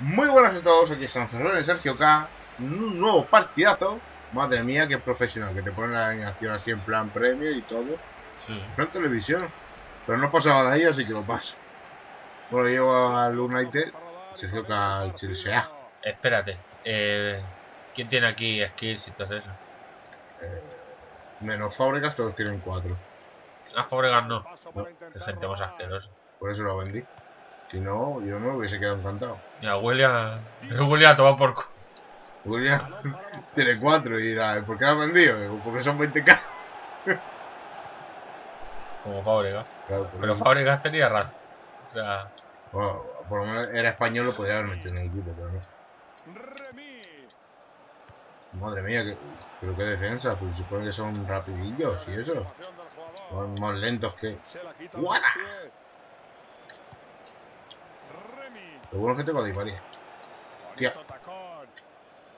Muy buenas a todos, aquí estamos en Sergio K. Un nuevo partidazo. Madre mía, qué profesional, que te ponen la animación así en plan premio y todo. Sí. No en televisión. Pero no pasaba de ahí, así que lo paso. Bueno, llevo al United, Sergio K al Chelsea. Espérate. Eh, ¿Quién tiene aquí skills y todo eso? Eh, menos fábricas, todos tienen cuatro. Ah, Fabregas no. Que gente más asquerosa. Por eso lo vendí. Si no, yo no me hubiese quedado encantado. Mira, William. William a tomar por William tiene cuatro y dirá, ¿por qué lo has vendido? Porque son 20k. Como Fabregas. Claro, Pero eso. Fabregas tenía razón. O sea, Bueno, por lo menos era español, lo podría haber metido en el equipo, pero no. Madre mía, que, pero qué defensa, pues supone que son rapidillos y eso. Son más lentos que. ¡Guara! Lo bueno es que tengo a Di María.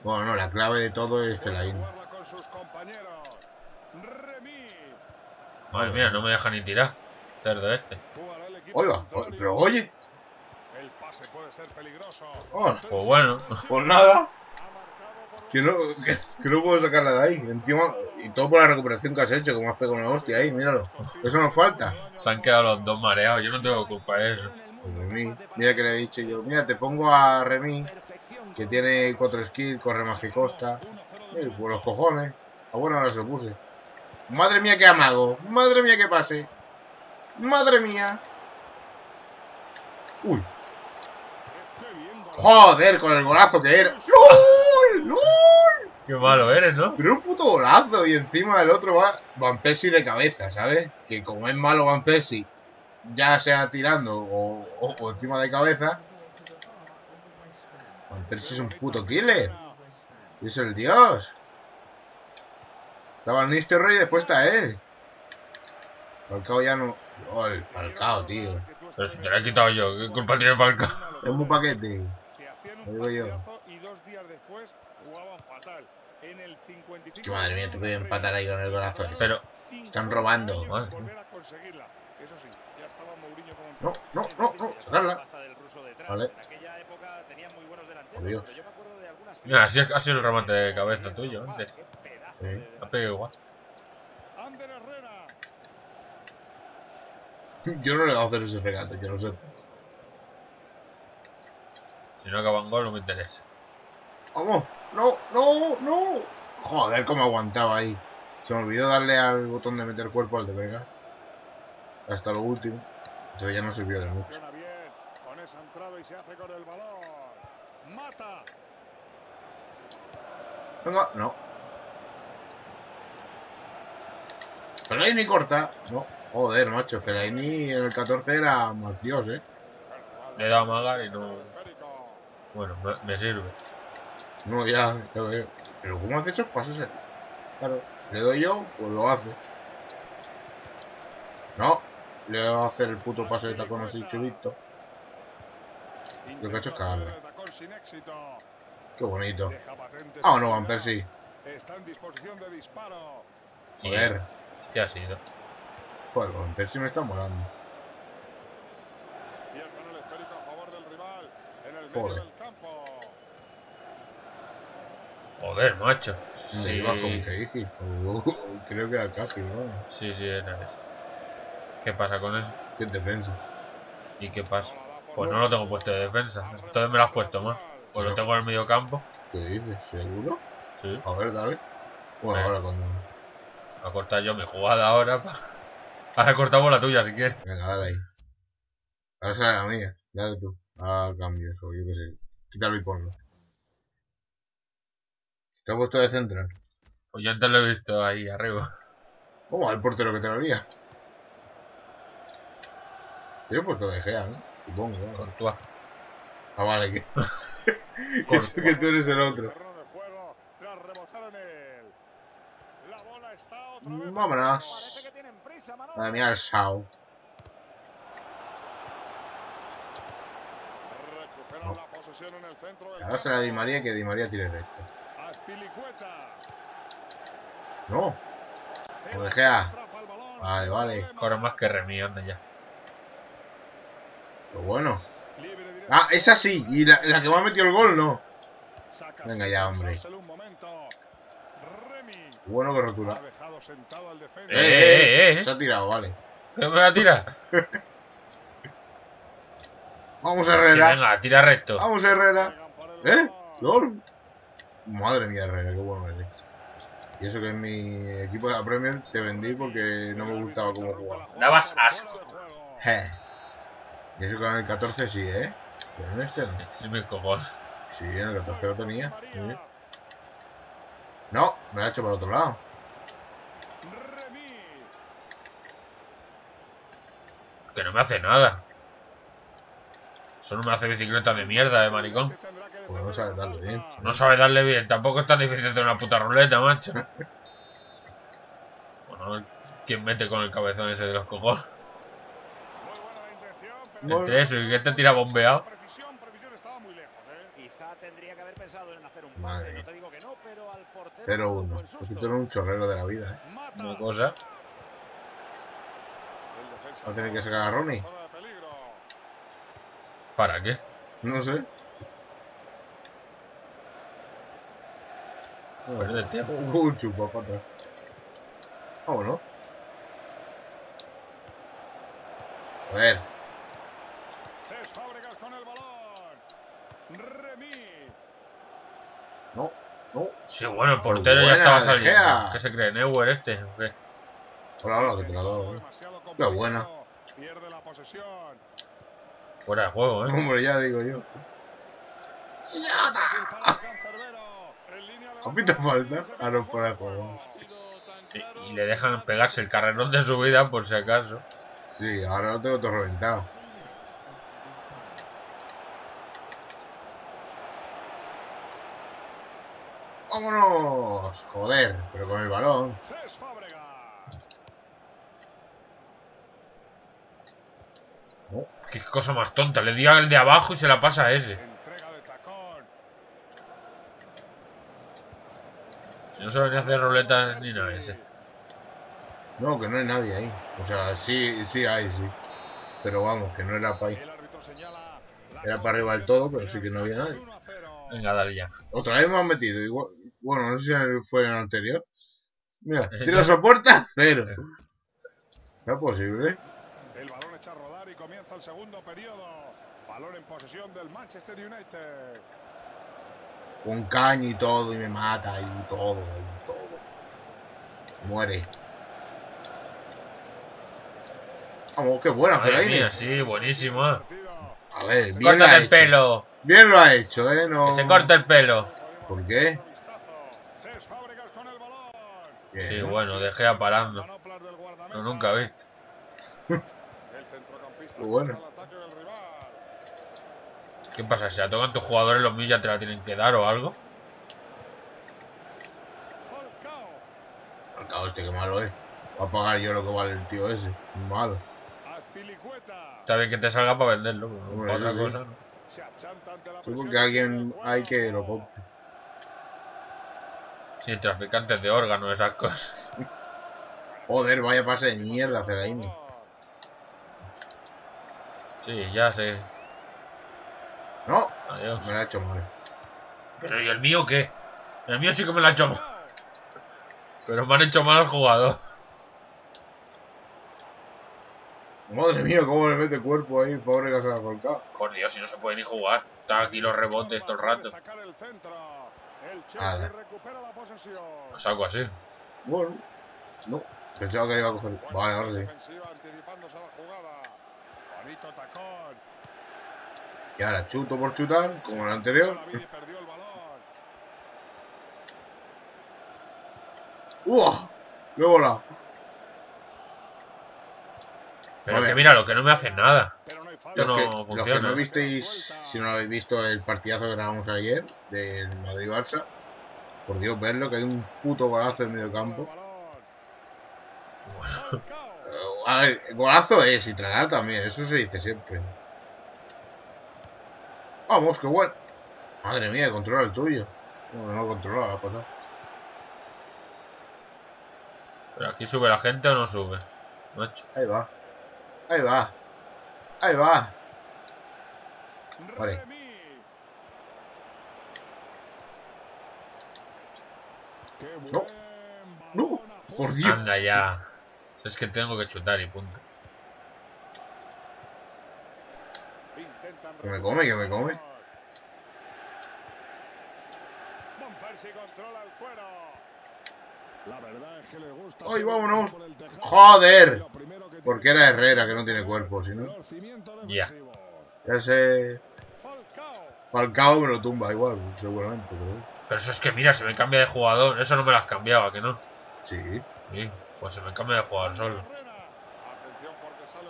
Bueno, no, la clave de todo es Fellaini. madre mía, no me deja ni tirar. Cerdo este. Oiga, pero oye, El pase puede ser peligroso. Pues bueno. pues nada, que no, que, que no puedo sacarla de ahí. Encima, y todo por la recuperación que has hecho, como has pegado una hostia ahí, míralo. Eso nos falta. Se han quedado los dos mareados. Yo no tengo culpa de eso. Pues Remy, mira que le he dicho yo, mira, te pongo a Remy, que tiene cuatro skills, corre más que costa. Eh, por los cojones. Ah, bueno, ahora se lo puse. Madre mía, qué amago. Madre mía, qué pase. Madre mía. Uy, joder, con el golazo que era. ¡Lol! ¡Lol! Qué malo eres, ¿no? Pero un puto golazo y encima el otro va Van Persie de cabeza, ¿sabes? Que como es malo Van Persie, ya sea tirando o, o- o encima de cabeza, Persie es un puto killer. Y es el dios. Estaba el Nistelrooy y después está él. Falcao ya no... Oh, el Falcao, tío. Pero si te lo he quitado yo. ¿Qué culpa tiene Falcao? Es un paquete. Lo digo yo. partidazo y dos días después jugaban fatal. En el 55 Que madre mía, te puede empatar ahí con el golazo. ese. Pero, Están robando. Madre. Eso sí, ya estaba Mourinho como No, no, no, no, sacarla. Vale. Por Dios. mira, así ha sido el remate de cabeza tuyo antes. Sí. Ha pegado igual. Yo no le voy a hacer ese regate, que lo sé. Si no acaba en gol, no me interesa. ¡Vamos! ¡No! ¡No! ¡No! Joder, cómo aguantaba ahí. Se me olvidó darle al botón de meter cuerpo al de Vega. Hasta lo último. Entonces ya no sirvió de mucho. Con esa entrada y se hace con el balón. Mata. Venga, no. Fellaini corta. No. Joder, macho. Fellaini en el 14 era más dios, eh. Le he dado maga y no. Bueno, me, me sirve. No, ya, ya veo. Pero ¿cómo hace esos pasos? eh? Claro. Le doy yo, pues lo hace. Le voy a hacer el puto pase de tacón así chulito. Lo que ha hecho es. Qué bonito. Ah, no, Van. Persie. Está en disposición de disparo. Joder. ¿Qué ha sido? Joder, Van Persie me está molando. Joder. Joder, macho. Me Sí, iba con Keiji. Creo que era Kaji, ¿no? sí, sí, era eso. ¿Qué pasa con eso? Qué defensa. ¿Y qué pasa? Pues no lo tengo puesto de defensa. Entonces me lo has puesto más. Pues lo tengo en el medio campo. ¿Qué dices? ¿Seguro? Sí. A ver, dale. Bueno, ahora cuando. Voy a cortar yo mi jugada ahora. pa- Ahora cortamos la tuya si quieres. Venga, dale ahí. Ahora sale la mía. Dale tú. Ah, cambios, o yo qué sé. Quítalo y ponlo. Te ha puesto de central. Pues yo antes lo he visto ahí arriba. ¿Cómo? Al portero que te lo haría. Yo he puesto de Gea, ¿no? Supongo, ¿no? Courtois. Ah, vale, que, que, Courtois. que tú eres el otro. Vámonos. Madre mía, el Sao. Recuperan la posesión en el centro del Ahora será Di María que Di María tire recto. No. Lo de Gea. Atrapa el balón Vale, vale. Corre más que Remy, anda ya. Bueno. Ah, esa sí. Y la, la que me ha metido el gol, no. Venga ya, hombre. Bueno que sentado al defensa. Eh, eh, eh. Se ha tirado, vale. ¿Qué me va a tirar? Vamos, Sí, Herrera. venga, tira recto. Vamos, Herrera. ¿Eh? ¿Lol? Madre mía, Herrera, qué bueno eres. Y eso que en mi equipo de la Premier te vendí porque no me gustaba cómo jugaba. Dabas asco. Je. Y eso que en el 14 sí, ¿eh? Pero en este no. Sí, mis cojones. Sí, en el 14 lo tenía. Sí. No, me lo ha hecho por otro lado. Que no me hace nada. Solo me hace bicicleta de mierda, eh, maricón. Pues no sabe darle bien. No sabe darle bien. Tampoco es tan difícil hacer una puta ruleta, macho. Bueno, ¿quién mete con el cabezón ese de los cojones? Muy- Entre eso y que te tira bombeado. estaba muy lejos, ¿eh? Quizá tendría que haber pensado en hacer un pase. Madre. No te digo que no, pero al portero. 0-1. un tú eres chorrero de la vida, ¿eh? Mata. Una cosa. El a tener que sacar a Ronnie. ¿Para qué? No sé. Perder tiempo. Un chupa para atrás. Vámonos. Joder. Cés Fábregas con el balón. Remy. No, no. Sí, bueno, el portero ya Buena, estaba De saliendo. Gea. ¿Qué se cree? ¿Neuer este? ¿O qué? Hola, hola, que te la he dado, ¿eh? Qué buena. Pierde la posesión. Fuera de juego, ¿eh? Hombre, ya digo yo. De ¿Ha banda. falta? Ah, no, fuera de juego. Y, y le dejan pegarse el carrerón de su vida, por si acaso. Sí, ahora lo tengo todo reventado. ¡Vámonos! Joder, pero con el balón. Fábregas. Qué cosa más tonta. Le dio al de abajo y se la pasa a ese. Si no sabe ni hacer ruletas ni nada ese. No, que no hay nadie ahí. O sea, sí, sí hay, sí. Pero vamos, que no era para ahí. Era para arriba del todo, pero sí que no había nadie. 1 a 0. Venga, dale ya. Otra vez me han metido. Igual, bueno, no sé si fue en el anterior. Mira, Eh, tiro ya. soporte, cero. ¿No es posible? El balón echa a rodar y comienza el segundo periodo. Balón en posesión del Manchester United. Con caña y todo, y me mata, y todo, y todo. Muere. Vamos, qué buena, mía, sí, buenísima. A ver, bien lo ha el hecho. pelo. Bien lo ha hecho, ¿eh? No... Que se corte el pelo. ¿Por qué? Bien. Sí, bueno, dejé parando. Manoplas del guardameta. No, nunca vi. El centrocampista Muy bueno. ¿Qué pasa? Si la tocan tus jugadores, los míos ya te la tienen que dar o algo. Falcao. Este, que malo es. Va a pagar yo lo que vale el tío ese. Malo. Está bien que te salga para venderlo, pero Hombre, para otra sí. cosa. ¿no? La presión porque alguien hay que lo compre. Sí, traficantes de órganos, esas cosas. Joder, vaya pase de mierda, Fellaini. Sí, ya sé. No, Adiós. me lo ha hecho mal. Pero ¿y el mío qué? El mío sí que me lo ha hecho mal. Pero me han hecho mal al jugador. Madre mía, cómo le mete cuerpo ahí, pobre que se la colgado. Por Dios, si no se puede ni jugar. Están aquí los rebotes todo el rato. Posesión. Lo saco así. Bueno, no. Pensaba que le iba a coger. Vale, ahora sí. Y ahora chuto por chutar, como en el anterior. ¡Uah! ¡Qué bola! Pero que mira, lo que no me hacen nada. Pero no Los, que, los que funciona. no visteis, si no habéis visto el partidazo que grabamos ayer del Madrid-Barça, por Dios, verlo, que hay un puto golazo en medio campo. Falcao. Eh, A ver, golazo es y tragar también, eso se dice siempre. Vamos, qué bueno. Madre mía, controla el tuyo. No, no controla, ha pasado. Pero aquí sube la gente o no sube. Macho. Ahí va. Ahí va. Ahí va. Vale. No. No, por. Dios. Anda ya. Es que tengo que chutar y punto. Que me come, que me come. Van controla el cuero. La verdad es que le gusta. ¡Ay, vámonos! Joder. Porque era Herrera, que no tiene cuerpo, si no. Ya. Ya sé. Falcao. Me lo tumba igual, seguramente. Pero... Pero eso es que mira, se me cambia de jugador. Eso no me lo has cambiado, ¿a que no? Sí. Sí, pues se me cambia de jugador solo.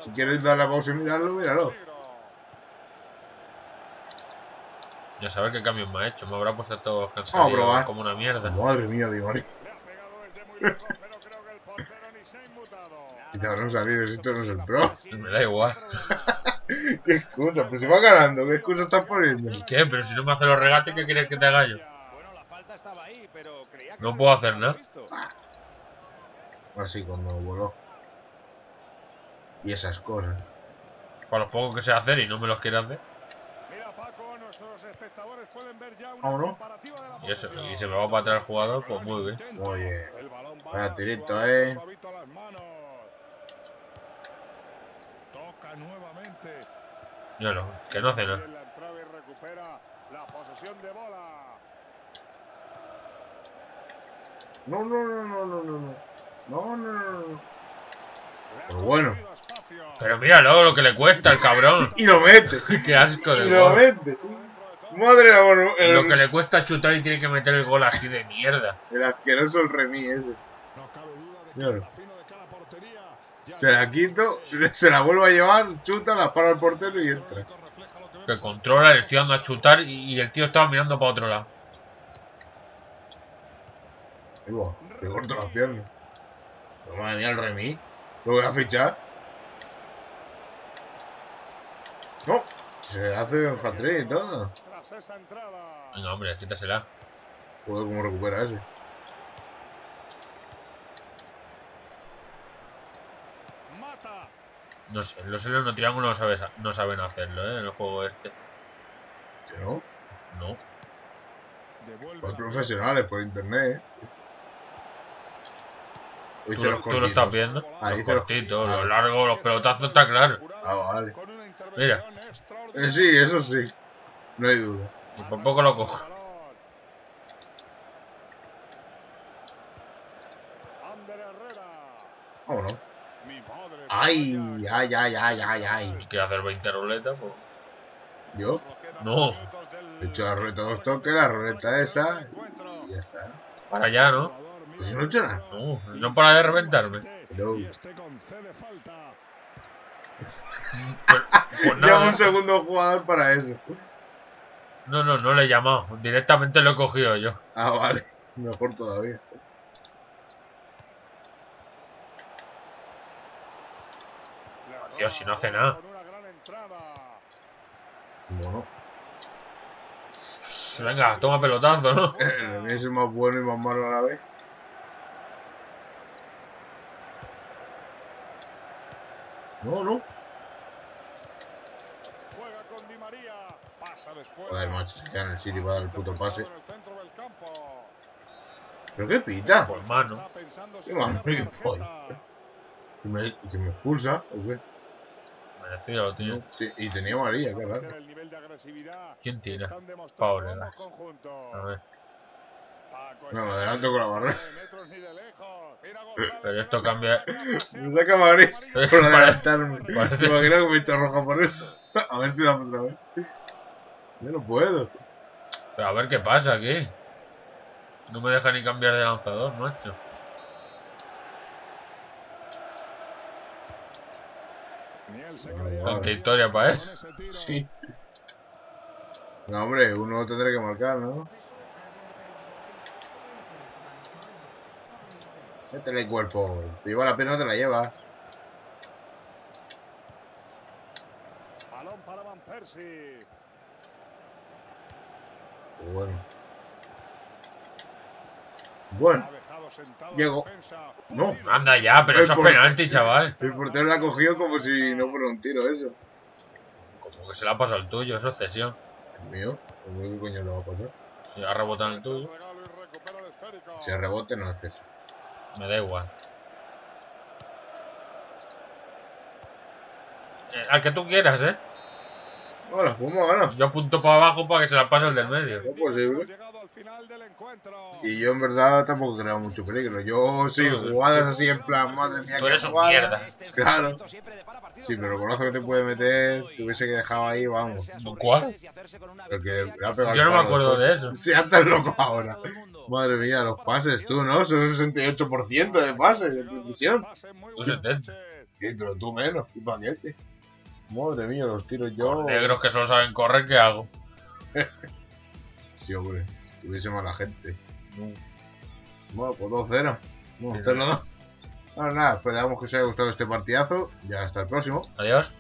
Si quieres dar la pausa y mirarlo, míralo. peligro. Y a saber qué cambios me ha hecho. Me habrá puesto todos Vamos a cansados probar. como una mierda. Madre mía, Di María. Y te habrán salido, si esto no es el pro. Me da igual. ¿Qué excusa? Pues si va ganando, ¿qué excusa estás poniendo? ¿Y qué? Pero si no me hace los regates, ¿qué quieres que te haga yo? Pero No puedo hacer nada. Así cuando voló. Y esas cosas. Para los pocos que sé hacer y no me los quiere hacer. Mira, Paco, nuestros espectadores pueden ver ya una Vámonos. comparativa de la Y eso, y se me va para atrás el jugador, pues muy bien. Balón va Vaya tirito, eh. nuevamente. Míralo, que no hace nada. Bien la entrada y recupera la posesión de bola. No, no, no, no, no, no, no. No, no, no, no. Pero bueno. Pero míralo lo que le cuesta el cabrón. Y lo mete. Qué asco Y de lo gol. mete. Madre mía, bueno, Lo que el, le cuesta chutar y tiene que meter el gol así de mierda. el asqueroso el remí ese. No cabe duda de que Claro. el Se la quito, se la vuelvo a llevar, chuta, la para el portero y entra. que controla, le estoy dando a chutar y, el tío estaba mirando para otro lado. Le corto las piernas. Pero madre mía, el remí. Lo voy a fichar. No, se hace un hat-trick y todo. Tras esa entrada. Venga, hombre, chítasela. Joder, cómo recupera ese. Mata. No sé, los L no triángulos no, sabes, no saben hacerlo, ¿eh? En el juego este. Que no, No. La profesionales, por internet. ¿eh? Hoy ¿Tú, lo- los tú lo estás viendo? Ahí Los cortitos, los largos, los pelotazos, está claro. Ah, vale. Mira. Eh, sí, eso sí. No hay duda. Y por poco lo cojo. Vámonos. Ay, ay, ay, ay, ay, ay. Y quiere hacer 20 ruletas, pues. Yo No. he hecho la ruleta dos toques, la ruleta esa. Y ya está. Para allá, ¿no? Pues no he hecho nada. No, no para de reventarme. No. Este. Pues, pues Llamo nada. un segundo jugador para eso. No, no, no le he llamado. Directamente lo he cogido yo. Ah, vale. Mejor todavía. Dios, si no hace nada. Bueno, Venga, toma pelotazo, ¿no? el mío es más bueno y más malo a la vez. No, no. Juega con Di María. Pasa después. Joder, macho, se queda en el sitio para dar el puto pase. ¿Pero qué pita? Pues mano. Qué dar qué. ¿Que me, que me expulsa? ¿O qué? Lo y tenía de agresividad ¿Quién tira? conjuntos. A ver. No, me adelanto con la González, Pero esto cambia- Me saca amarilla por Parece- adelantarme. parece- ¿Te imaginas que me echa roja por eso? A ver si la hago otra vez. Yo no puedo. Pero a ver qué pasa aquí. No me deja ni cambiar de lanzador, macho. Tanta historia para eso. Sí. No, hombre, uno tendrá que marcar, ¿no? Métele el cuerpo. Te lleva la pierna, no te la llevas. Balón para Van Persie. Bueno. Bueno, defensa. No. Anda ya, pero eso es penalti, chaval. el portero la ha cogido como si no fuera un tiro eso. Como Porque se la ha pasado el tuyo, es obsesión. El mío, ¿qué coño lo va a pasar? Si ha rebotado el tuyo. Si rebote no haces. me da igual. Eh, al que tú quieras, ¿eh? No, la bueno. Yo apunto para abajo para que se la pase el del medio. Es posible. Y yo en verdad tampoco creo mucho peligro. Yo sí, jugadas así en plan, madre mía, Tú qué eres un jugada. mierda. Claro. Sí, pero el golazo que te puede meter, te hubiese que dejado ahí, vamos. ¿Cuál? Que Yo no me acuerdo de eso. Sí, el loco ahora. Madre mía, los pases, tú, ¿no? Son un 68% de pases, de precisión. Un bueno, 70. Sánchez. Sí, pero tú menos, y paquete. Madre mía, los tiros yo. Negros que solo saben correr, ¿qué hago? Sí, hombre, tuviese mala gente. Bueno, pues 2-0. Bueno, 0-2. Bueno, nada, esperamos que os haya gustado este partidazo. Ya hasta el próximo. Adiós.